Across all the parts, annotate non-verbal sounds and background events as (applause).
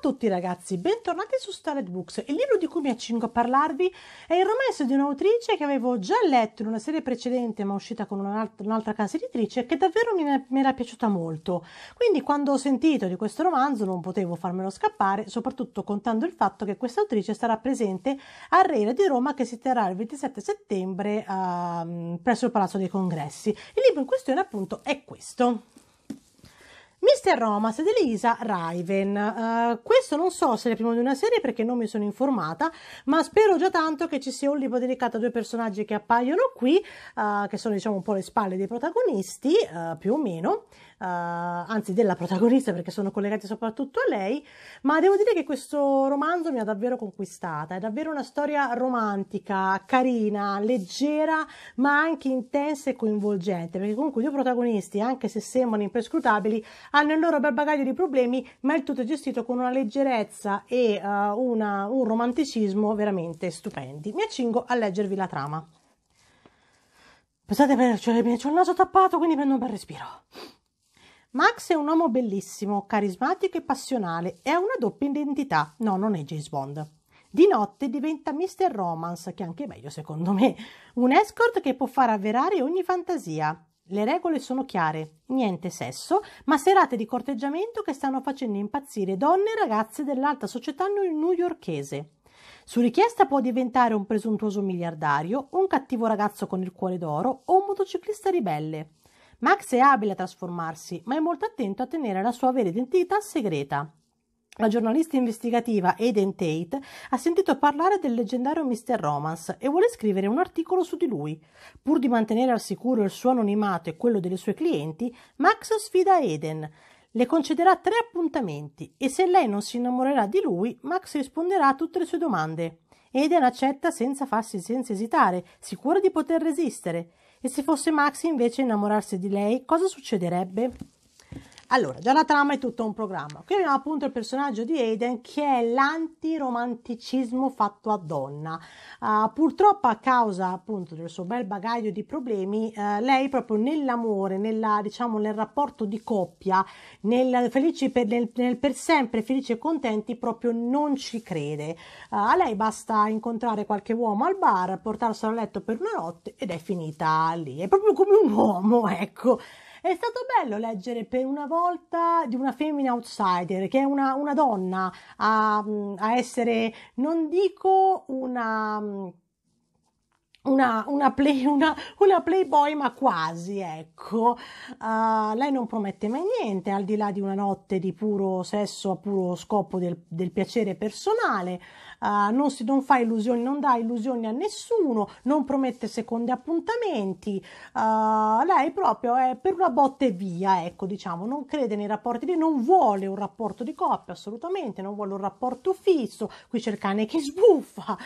a tutti ragazzi, bentornati su Starlet Books. Il libro di cui mi accingo a parlarvi è il romanzo di un'autrice che avevo già letto in una serie precedente ma uscita con un'altra, un'altra casa editrice che davvero mi, mi, era piaciuta molto. Quindi quando ho sentito di questo romanzo non potevo farmelo scappare, soprattutto contando il fatto che questa autrice sarà presente al Reina di Roma che si terrà il 27 settembre uh, presso il Palazzo dei Congressi. Il libro in questione appunto è questo. Mr. Romance di Lisa Raven. Uh, questo non so se è il primo di una serie perché non mi sono informata, ma spero già tanto che ci sia un libro dedicato a due personaggi che appaiono qui, uh, che sono diciamo un po' le spalle dei protagonisti, uh, più o meno anzi della protagonista perché sono collegati soprattutto a lei, ma devo dire che questo romanzo mi ha davvero conquistata, è davvero una storia romantica, carina, leggera, ma anche intensa e coinvolgente, perché comunque i due protagonisti, anche se sembrano imprescrutabili, hanno il loro bel bagaglio di problemi, ma il tutto è gestito con una leggerezza e uh, una, un romanticismo veramente stupendi. Mi accingo a leggervi la trama. Pensate, cioè, ho il naso tappato, quindi prendo un bel respiro. Max è un uomo bellissimo, carismatico e passionale e ha una doppia identità. No, non è James Bond. Di notte diventa Mr. Romance, che è anche meglio secondo me, un escort che può far avverare ogni fantasia. Le regole sono chiare, niente sesso, ma serate di corteggiamento che stanno facendo impazzire donne e ragazze dell'alta società newyorchese. Su richiesta può diventare un presuntuoso miliardario, un cattivo ragazzo con il cuore d'oro o un motociclista ribelle. Max è abile a trasformarsi, ma è molto attento a tenere la sua vera identità segreta. La giornalista investigativa Aiden Tate ha sentito parlare del leggendario Mr. Romance e vuole scrivere un articolo su di lui. Pur di mantenere al sicuro il suo anonimato e quello delle sue clienti, Max sfida Aiden. Le concederà tre appuntamenti e se lei non si innamorerà di lui, Max risponderà a tutte le sue domande. Aiden accetta senza farsi senza esitare, sicura di poter resistere. E se fosse Max invece innamorarsi di lei, cosa succederebbe? Allora, già la trama è tutto un programma. Qui abbiamo appunto il personaggio di Aiden che è l'antiromanticismo fatto a donna. Uh, purtroppo a causa appunto del suo bel bagaglio di problemi, uh, lei proprio nell'amore, nella, diciamo, nel rapporto di coppia, nel, felici per, nel, nel per sempre felici e contenti, proprio non ci crede. Uh, a lei basta incontrare qualche uomo al bar, portarselo a letto per una notte ed è finita lì. È proprio come un uomo, (laughs) ecco. È stato bello leggere per una volta di una femmina outsider, che è una, una donna a, a essere, non dico una una, una, play, una, una, playboy ma quasi ecco. Uh, lei non promette mai niente al di là di una notte di puro sesso a puro scopo del, del piacere personale uh, non, si, non fa illusioni non dà illusioni a nessuno non promette secondi appuntamenti uh, lei proprio è per una botte via ecco diciamo non crede nei rapporti di non vuole un rapporto di coppia assolutamente non vuole un rapporto fisso qui c'è il cane che sbuffa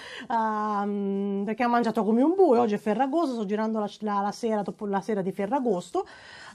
perché ha mangiato come un bue, oggi è Ferragosto, sto girando la, la, la sera dopo la sera di Ferragosto.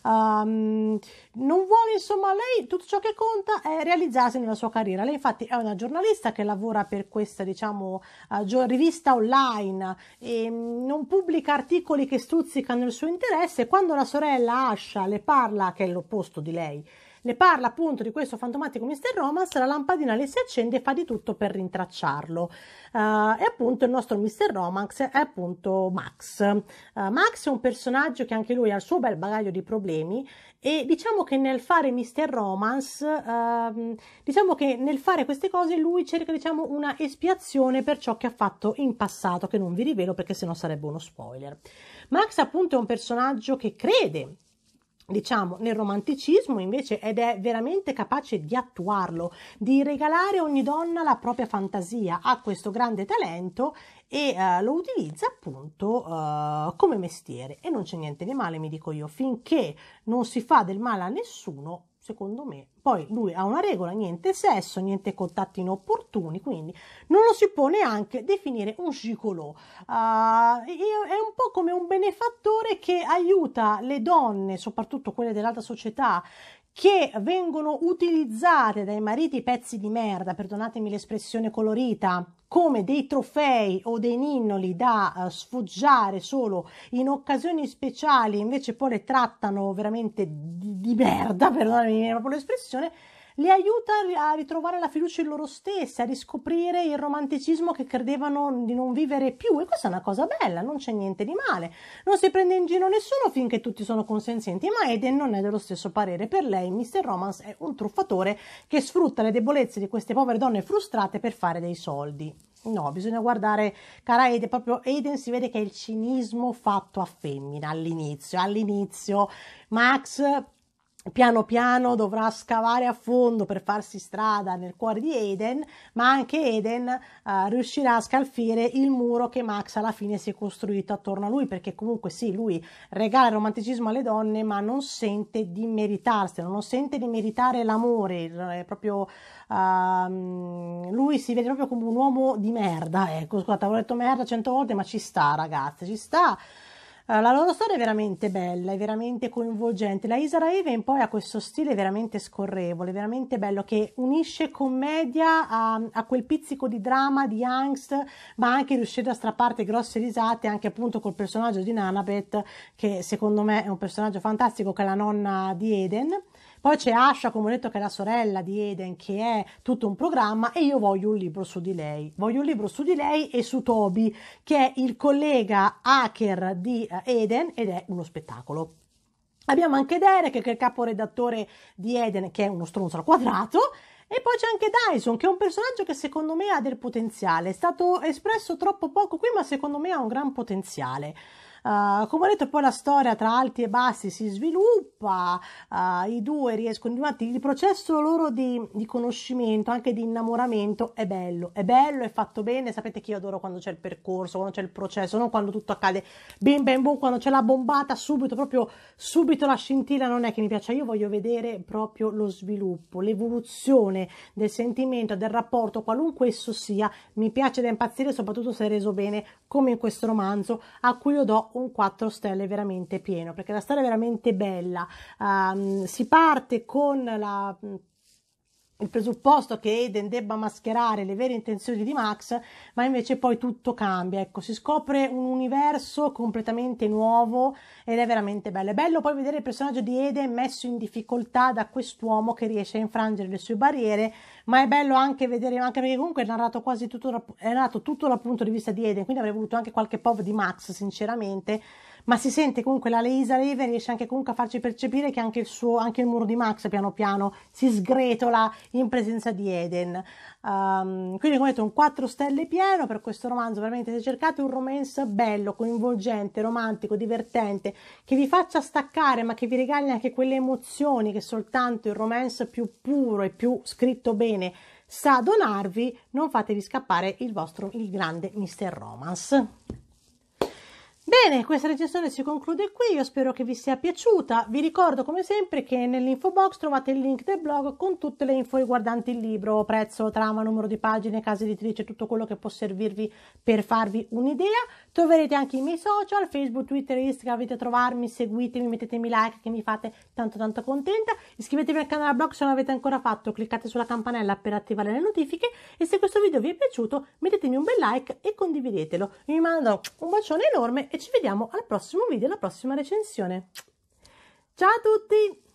Um, non vuole, insomma, lei tutto ciò che conta è realizzarsi nella sua carriera. Lei, infatti, è una giornalista che lavora per questa, diciamo, uh, rivista online e um, non pubblica articoli che stuzzicano il suo interesse. Quando la sorella Asha le parla, che è l'opposto di lei, le parla appunto di questo fantomatico Mr. Romance, la lampadina le si accende e fa di tutto per rintracciarlo. Uh, e appunto il nostro Mr. Romance è appunto Max. Uh, Max è un personaggio che anche lui ha il suo bel bagaglio di problemi e diciamo che nel fare Mr. Romance, uh, diciamo che nel fare queste cose lui cerca diciamo una espiazione per ciò che ha fatto in passato, che non vi rivelo perché sennò sarebbe uno spoiler. Max appunto è un personaggio che crede diciamo nel romanticismo invece ed è veramente capace di attuarlo, di regalare a ogni donna la propria fantasia, ha questo grande talento e uh, lo utilizza appunto uh, come mestiere. E non c'è niente di male, mi dico io, finché non si fa del male a nessuno, secondo me. Poi lui ha una regola, niente sesso, niente contatti inopportuni, quindi non lo si può neanche definire un gigolò. Uh, è un po' come un benefattore che aiuta le donne, soprattutto quelle dell'alta società, che vengono utilizzate dai mariti pezzi di merda, perdonatemi l'espressione colorita, come dei trofei o dei ninnoli da uh, sfoggiare solo in occasioni speciali, invece poi le trattano veramente di, di merda, (laughs) perdonatemi proprio l'espressione, li aiuta a ritrovare la fiducia in loro stessi, a riscoprire il romanticismo che credevano di non vivere più e questa è una cosa bella, non c'è niente di male, non si prende in giro nessuno finché tutti sono consenzienti, ma Eden non è dello stesso parere, per lei Mr. Romance è un truffatore che sfrutta le debolezze di queste povere donne frustrate per fare dei soldi. No, bisogna guardare, cara Eden, proprio Eden si vede che è il cinismo fatto a femmina all'inizio. All'inizio Max piano piano dovrà scavare a fondo per farsi strada nel cuore di Eden, ma anche Eden uh, riuscirà a scalfire il muro che Max alla fine si è costruito attorno a lui, perché comunque sì, lui regala il romanticismo alle donne, ma non sente di meritarselo, non sente di meritare l'amore, proprio uh, lui si vede proprio come un uomo di merda, ecco, scusate, avevo detto merda cento volte, ma ci sta ragazze, ci sta la loro storia è veramente bella, è veramente coinvolgente. La Isa Raven poi ha questo stile veramente scorrevole, veramente bello, che unisce commedia a, a quel pizzico di dramma, di angst, ma anche riuscire a strapparti grosse risate, anche appunto col personaggio di Nanabeth, che secondo me è un personaggio fantastico, che è la nonna di Eden. Poi c'è Asha, come ho detto, che è la sorella di Eden, che è tutto un programma e io voglio un libro su di lei. Voglio un libro su di lei e su Toby, che è il collega hacker di eh, Eden ed è uno spettacolo. Abbiamo anche Derek, che è il caporedattore di Eden, che è uno stronzo al quadrato, e poi c'è anche Dyson, che è un personaggio che secondo me ha del potenziale. È stato espresso troppo poco qui, ma secondo me ha un gran potenziale. Uh, come ho detto, poi la storia tra alti e bassi si sviluppa, uh, i due riescono, infatti il processo loro di, di, conoscimento, anche di innamoramento, è bello, è bello, è fatto bene. Sapete che io adoro quando c'è il percorso, quando c'è il processo, non quando tutto accade bim bim boom, quando c'è la bombata subito, proprio subito la scintilla non è che mi piace, io voglio vedere proprio lo sviluppo, l'evoluzione del sentimento, del rapporto, qualunque esso sia. Mi piace da impazzire, soprattutto se è reso bene, come in questo romanzo, a cui io do un 4 stelle veramente pieno perché la storia è veramente bella. Um, si parte con la il presupposto che Eden debba mascherare le vere intenzioni di Max, ma invece poi tutto cambia, ecco, si scopre un universo completamente nuovo ed è veramente bello. È bello poi vedere il personaggio di Eden messo in difficoltà da quest'uomo che riesce a infrangere le sue barriere, ma è bello anche vedere, anche perché comunque è narrato quasi tutto, è narrato tutto dal punto di vista di Eden, quindi avrei voluto anche qualche POV di Max, sinceramente, ma si sente comunque la Leisa Raven riesce anche comunque a farci percepire che anche il suo, anche il muro di Max piano piano si sgretola in presenza di Eden. Um, quindi come detto un 4 stelle pieno per questo romanzo, veramente se cercate un romance bello, coinvolgente, romantico, divertente, che vi faccia staccare ma che vi regali anche quelle emozioni che soltanto il romance più puro e più scritto bene sa donarvi, non fatevi scappare il vostro il grande Mr. Romance. Bene, questa recensione si conclude qui, io spero che vi sia piaciuta. Vi ricordo come sempre che nell'info box trovate il link del blog con tutte le info riguardanti il libro, prezzo, trama, numero di pagine, casa editrice, tutto quello che può servirvi per farvi un'idea. Troverete anche i miei social, Facebook, Twitter Instagram, avete trovarmi, seguitemi, mettetemi like che mi fate tanto tanto contenta. Iscrivetevi al canale blog se non l'avete ancora fatto, cliccate sulla campanella per attivare le notifiche e se questo video vi è piaciuto mettetemi un bel like e condividetelo. Vi mando un bacione enorme e ci vediamo al prossimo video, alla prossima recensione. Ciao a tutti!